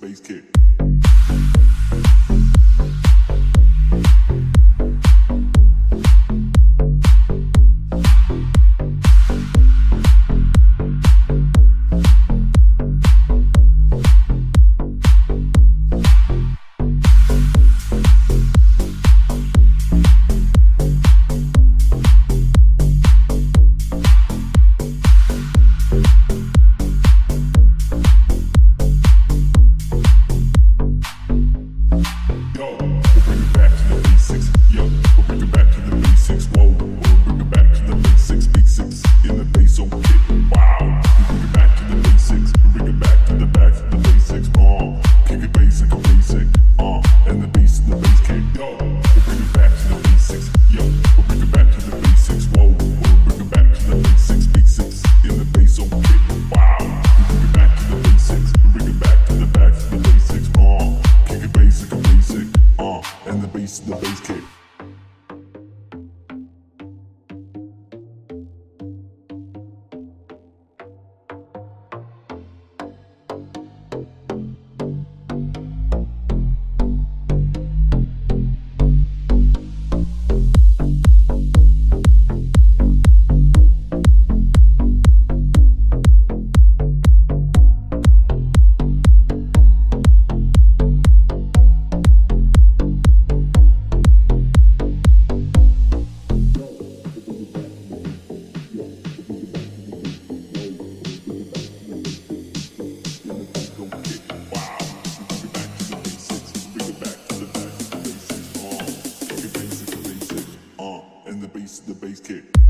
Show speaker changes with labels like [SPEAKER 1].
[SPEAKER 1] the bass kick. the bass kick.